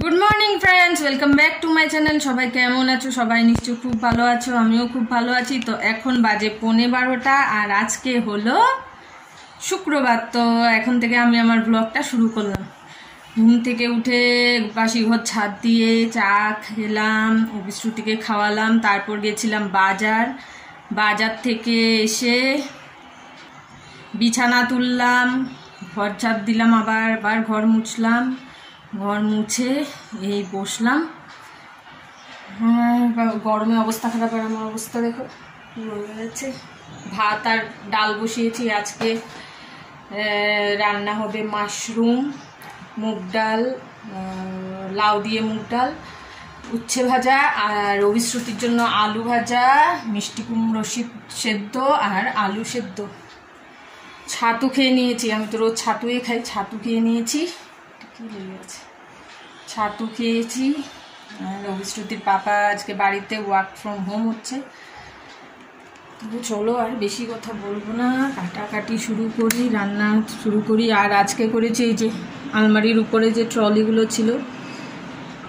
Good morning friends welcome back to my channel সবাই কেমন আছো? সবাই নিশ্চয়ই খুব ভালো আছো, আমিও খুব ভালো আছি। তো এখন বাজে পৌনে বারোটা, আর আজকে হলো শুক্রবার। তো এখন থেকে আমি আমার ব্লগটা শুরু করলাম। ঘুম থেকে উঠে বাসি ঘর ছাদ দিয়ে চা খেলাম বিশ্রুতিকে খাওয়ালাম, তারপর গেছিলাম বাজার। বাজার থেকে এসে বিছানা তুললাম, ঘর ঝাপ দিলাম আবার আবার ঘর মুছলাম। ঘর মুছে এই বসলাম। হ্যাঁ, গরমে অবস্থা খারাপ আর আমার অবস্থা দেখো হয়ে গেছে ভাত আর ডাল বসিয়েছি আজকে। রান্না হবে মাশরুম মুগ ডাল লাউ দিয়ে মুগ ডাল উচ্ছে ভাজা আর অভিশ্রুতির জন্য আলু ভাজা মিষ্টি কুমড়ো সিদ- সেদ্ধ আর আলু সেদ্ধ। ছাতু খেয়ে নিয়েছি আমি তো রোজ ছাতুয়ে খাই ছাতু খেয়ে নিয়েছি। কি লেগে আছে? ছাতু খেয়েছি। রবিশ্রুতির পাপা আজকে বাড়িতে ওয়ার্ক ফ্রম হোম হচ্ছে। তবু চলো আর বেশি কথা বলব না। কাটাকাটি শুরু করি, রান্না শুরু করি। আর আজকে করেছি এই যে আলমারির উপরে যে ট্রলিগুলো ছিল,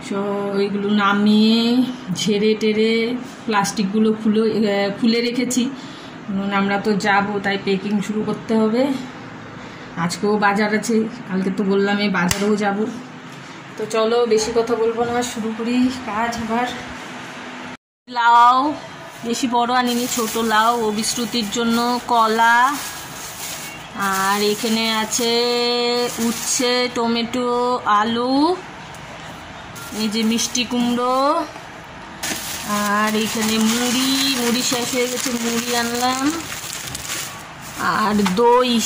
সো ওইগুলো নামিয়ে ঝেড়ে টেরে প্লাস্টিকগুলো খুলে খুলে রেখেছি। আমরা তো যাব, তাই পেকিং শুরু করতে হবে। আজকেও বাজার আছে, কালকে তো বললাম এই বাজারেও যাব। তো চলো, বেশি কথা বলব না, শুরু করি কাজ আবার। লাউ, বেশি বড় আনিনি, ছোট লাউ ও বিস্মৃতির জন্য কলা। আর এখানে আছে উচ্ছে, টমেটো, আলু, এই যে মিষ্টি কুমড়ো। আর এখানে মুড়ি মুড়ি শেষ হয়ে গেছে, মুড়ি আনলাম। আর দই।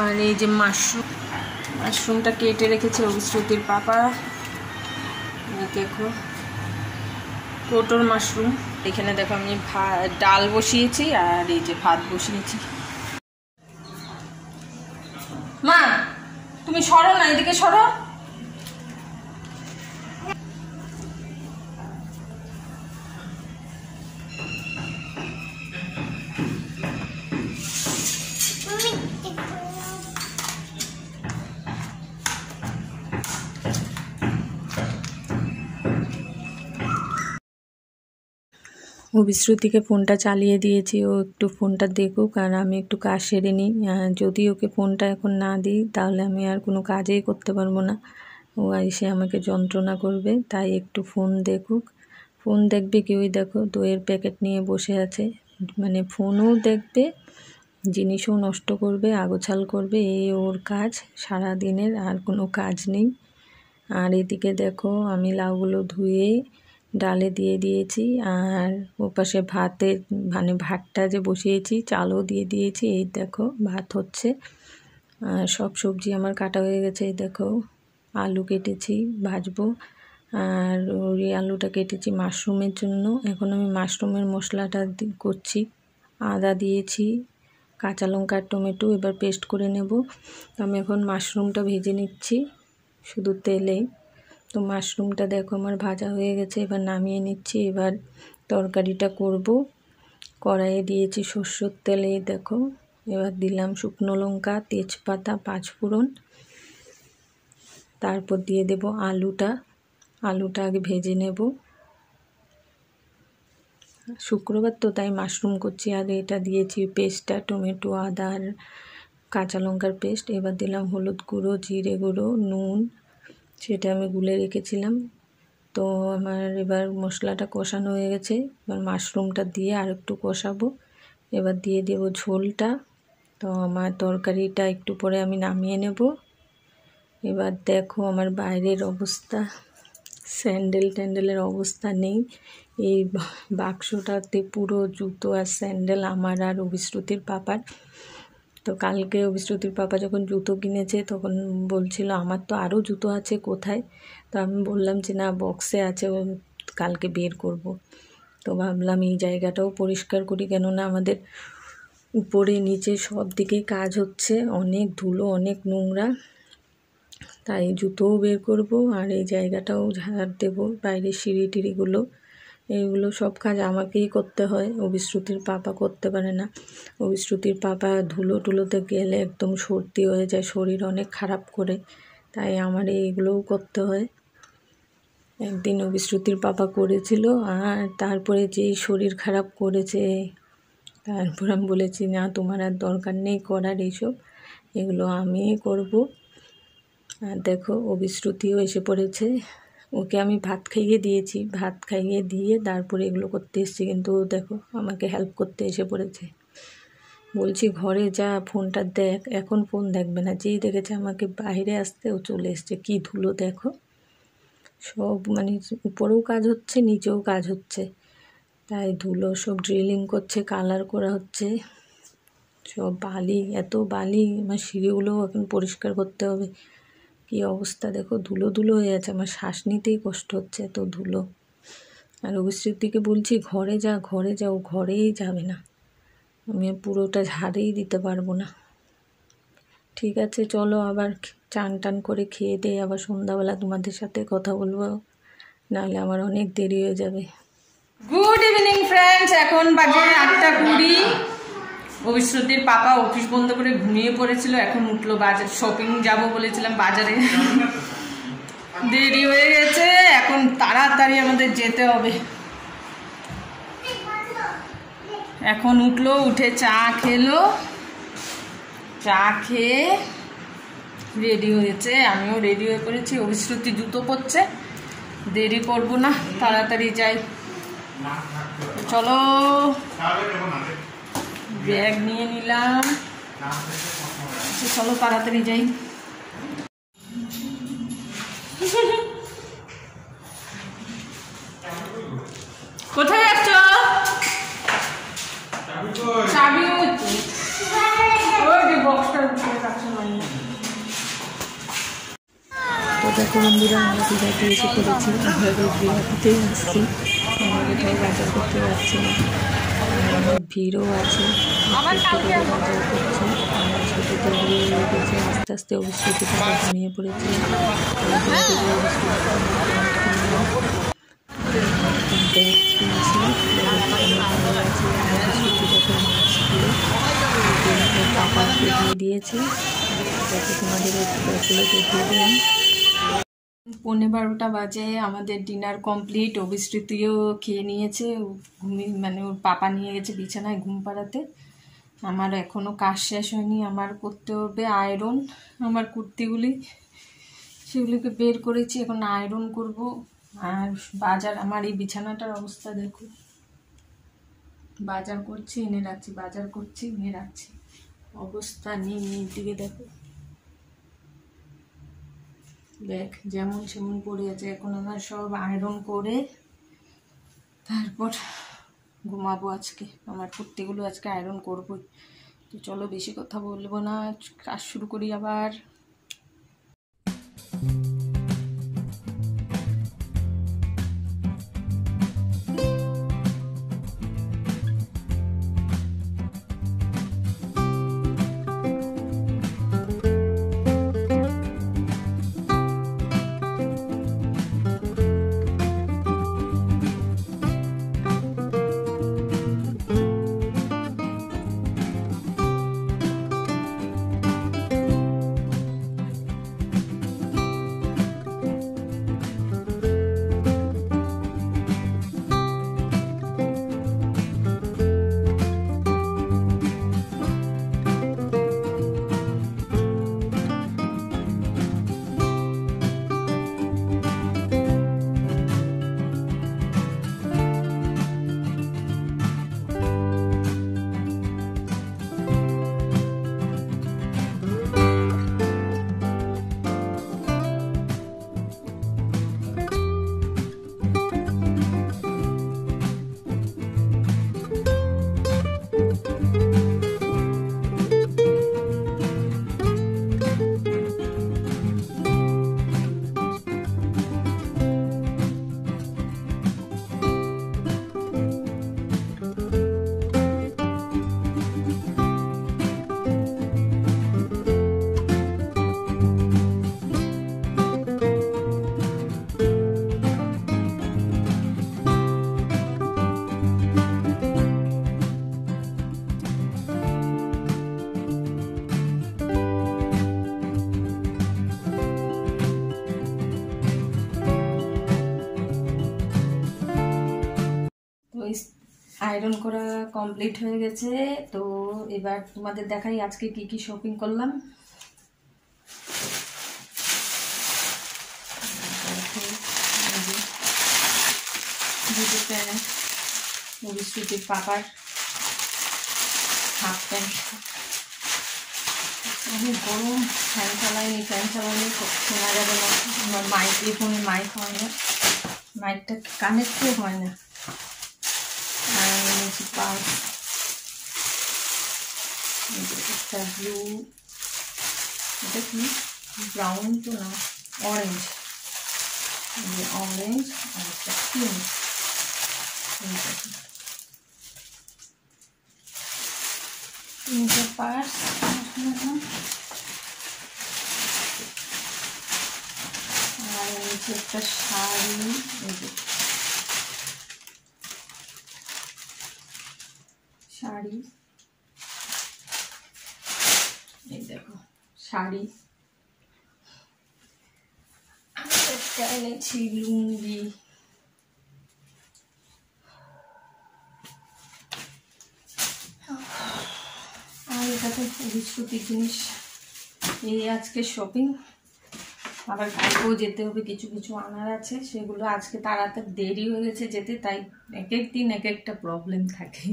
আর এই যে মাশরুম। মাশরুমটা কেটে রেখেছে অভিশ্রুতির পাপা। দেখো কোটোর মাশরুম। এখানে দেখো আমি ডাল বসিয়েছি আর এই যে ভাত বসিয়েছি। মা, তুমি সরো না, এদিকে সরো। ও বিশ্রুতিকে ফোনটা চালিয়ে দিয়েছি, ও একটু ফোনটা দেখুক আর আমি একটু কাজ সেরে নিই। যদি ওকে ফোনটা এখন না দিই, তাহলে আমি আর কোনো কাজেই করতে পারব না। ও এসে আমাকে যন্ত্রণা করবে, তাই একটু ফোন দেখুক। ফোন দেখবে কেউই দেখো, দইয়ের প্যাকেট নিয়ে বসে আছে। মানে ফোনও দেখবে, জিনিসও নষ্ট করবে, আগোছাল করবে, এই ওর কাজ। সারা দিনের আর কোনো কাজ নেই। আর এদিকে দেখো, আমি লাউগুলো ধুয়ে ডালে দিয়ে দিয়েছি আর ওপাশে ভাতের মানে ভাতটা যে বসিয়েছি, চালও দিয়ে দিয়েছি। এই দেখো, ভাত হচ্ছে। আর সব সবজি আমার কাটা হয়ে গেছে, এই দেখো। আলু কেটেছি, ভাজবো। আর ওই আলুটা কেটেছি মাশরুমের জন্য। এখন আমি মাশরুমের মশলাটা করছি। আদা দিয়েছি, কাঁচা লঙ্কা টমেটো এবার পেস্ট করে নেব। আমি এখন মাশরুমটা ভেজে নিচ্ছি, শুধু তেলে তো মাশরুমটা দেখো আমার ভাজা হয়ে গেছে, এবার নামিয়ে নিচ্ছি। এবার তরকারিটা করব। কড়াইয়ে দিয়েছি সর্ষের তেলে দেখো। এবার দিলাম শুকনো লঙ্কা, তেজপাতা, পাঁচফোড়ন। তারপর দিয়ে দেব আলুটা। আলুটা আগে ভেজে নেব। শুক্রবার তো তাই মাশরুম করছি। আর এটা দিয়েছি পেস্টটা, টমেটো, আদা আর কাঁচা লঙ্কার পেস্ট। এবার দিলাম হলুদ গুঁড়ো, জিরে গুঁড়ো, নুন সেটা আমি গুলে রেখেছিলাম। তো আমার এবার মশলাটা কষানো হয়ে গেছে। এবার মাশরুমটা দিয়ে আর একটু কষাবো। এবার দিয়ে দেব ঝোলটা। তো আমার তরকারিটা একটু পরে আমি নামিয়ে নেব। এবার দেখো আমার বাইরের অবস্থা। স্যান্ডেল ট্যান্ডেলের অবস্থা নেই। এই বাক্সটাতে পুরো জুতো আর স্যান্ডেল আমার আর অভিশ্রুতির পাপার। তো কালকে অভিশ্রুতির পাপা যখন জুতো কিনেছে তখন বলছিল, আমার তো আরও জুতো আছে, কোথায়? তো আমি বললাম যে, না বক্সে আছে কালকে বের করব। তো ভাবলাম এই জায়গাটাও পরিষ্কার করি, কেননা আমাদের উপরে, নিচে সব দিকেই কাজ হচ্ছে, অনেক ধুলো, অনেক নোংরা। তাই জুতোও বের করব আর এই জায়গাটাও ঝাড় দেবো, বাইরের সিঁড়ি টিড়িগুলো এইগুলো সব কাজ আমাকেই করতে হয়। অভিশ্রুতির পাপা করতে পারে না। অভিশ্রুতির পাপা ধুলো টুলোতে গেলে একদম সর্দি হয়ে যায়, শরীর অনেক খারাপ করে। তাই আমার এইগুলোও করতে হয়। একদিন অবিশ্রুতির পাপা করেছিল আর তারপরে যেই শরীর খারাপ করেছে, তারপর আমি বলেছি, না, তোমার আর দরকার নেই করার এইসব। এগুলো আমি করব। আর দেখো অবিশ্রুতিও এসে পড়েছে। ওকে আমি ভাত খাইয়ে দিয়েছি। ভাত খাইয়ে দিয়ে তারপরে এগুলো করতে এসেছি। কিন্তু দেখো, আমাকে হেল্প করতে এসে পড়েছে। বলছি, ঘরে যা, ফোনটা দেখ। এখন ফোন দেখবে না। যেই দেখেছে আমাকে বাইরে আসতে, ও চলে এসছে। কী ধুলো দেখো। সব মানে উপরেও কাজ হচ্ছে, নিচেও কাজ হচ্ছে। তাই ধুলো সব ড্রিলিং করছে কালার করা হচ্ছে। সব বালি, এত বালি, আমার সিঁড়িগুলোও এখন পরিষ্কার করতে হবে। কী অবস্থা? দেখো, ধুলো ধুলো হয়ে আছে। আমার শ্বাস নিতেই কষ্ট হচ্ছে এত ধুলো। আর অভিশ্রীতিকে বলছি, ঘরে যা, ঘরে যাও ঘরেই যাবে না। আমি পুরোটা ঝাড়েই দিতে পারব না। ঠিক আছে, চলো আবার চান টান করে খেয়ে দিয়ে আবার সন্ধ্যাবেলা তোমাদের সাথে কথা বলব। নাহলে আমার অনেক দেরি হয়ে যাবে। গুড ইভিনিং ফ্রেন্ডস এখন বাজে আটটা কুড়ি। ভবিষ্যতের পাপা অফিস বন্ধ করে ঘুমিয়ে পড়েছিল, এখন উঠল বাজার শপিং যাব বলেছিলাম বাজারে। দেরি হয়ে গেছে, এখন তাড়াতাড়ি আমাদের যেতে হবে। এখন উঠল, উঠে চা খেলো। চা খেয়ে রেডি হয়েছে, আমিও রেডি হয়ে পড়েছি অভিশ্রুতি জুতো পরছে। দেরি করব না, তাড়াতাড়ি যাই। চলো। ব্যাগ নিয়ে নিলাম। আচ্ছা, চলো তাড়াতাড়ি যাই। কোথায় যাচ্ছ? চাবি দেখো আমরা পড়েছি আমরা আসছি বাজার করতে না। ভিড়ও আছে। আস্তে আস্তে অবশ্যই তারা ঘুমিয়ে পড়েছে দিয়েছে তোমাদের একটু দেখিয়ে দিলাম পৌনে বারোটা বাজে আমাদের ডিনার কমপ্লিট অবিস্তৃতিও খেয়ে নিয়েছে ঘুমিয়ে মানে ওর পাপা নিয়ে গেছে বিছানায় ঘুম পাড়াতে। আমার এখনও কাজ শেষ হয়নি, আমার করতে হবে আয়রন আমার কুর্তিগুলি। সেগুলিকে বের করেছি, এখন আয়রন করব। আর বাজার, আমার এই বিছানাটার অবস্থা দেখো। বাজার করছি, এনে রাখছি, বাজার করছি, এনে রাখছি। অবস্থা নেই নিচ দিকে দেখো। দেখ যেমন সেমন পড়ে আছে, এখন আমার সব আয়রন করে, তারপর ঘুমাবো আজকে। আমার কুর্তিগুলো আজকে আয়রন করব তো চলো বেশি কথা বলব না। কাজ শুরু করি আবার। আয়রন করা কমপ্লিট হয়ে গেছে। তো এবার তোমাদের দেখাই আজকে কি কি শপিং করলাম। এই দুটো প্যান্ট ভবিষ্যতের পাপার হাফ প্যান্ট অনেক গরম ফ্যান চালাইনি ফ্যান চালাইনি শোনা যাবে না। আমার মাইক দিয়ে ফোনে মাইক হয় না। মাইকটা কানেক্টও হয় না। have you let me brown to now orange. the orange and the pink. इनके पास और नीचे the shiny. শাড়ি? একটা এনেছি লুঙ্গি আর এটাতে বিস্কুটের জিনিস এই আজকে শপিং আবার কালকেও যেতে হবে, কিছু কিছু আনার আছে। সেগুলো আজকে তাড়াতাড়ি দেরি হয়ে গেছে যেতে, তাই এক এক দিন এক একটা প্রবলেম থাকে।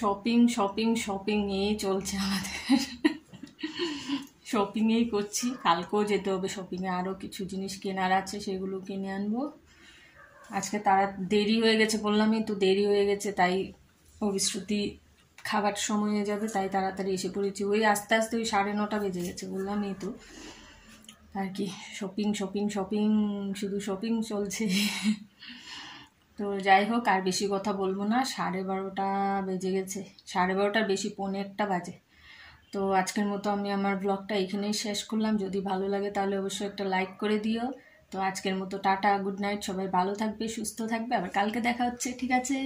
শপিং শপিং শপিং নিয়েই চলছে আমাদের। শপিংয়েই করছি। কালকেও যেতে হবে শপিংয়ে আরও কিছু জিনিস কেনার আছে, সেগুলো কিনে আনব। আজকে তারা দেরি হয়ে গেছে বললামই তো দেরি হয়ে গেছে, তাই অবিশ্রুতি খাবার সময় হয়ে যাবে, তাই তাড়াতাড়ি এসে পড়েছি। ওই আস্তে আস্তে ওই সাড়ে নটা বেজে গেছে বললামই তো। আর কি শপিং শপিং শপিং শুধু শপিং চলছে। তো যাই হোক, আর বেশি কথা বলব না। সাড়ে বারোটা বেজে গেছে। সাড়ে বারোটার বেশি পৌনে একটা বাজে। তো আজকের মতো আমি আমার ব্লগটা এখানেই শেষ করলাম। যদি ভালো লাগে তাহলে অবশ্যই একটা লাইক করে দিও। তো আজকের মতো টাটা, গুড নাইট, সবাই ভালো থাকবে, সুস্থ থাকবে। আবার কালকে দেখা হচ্ছে, ঠিক আছে?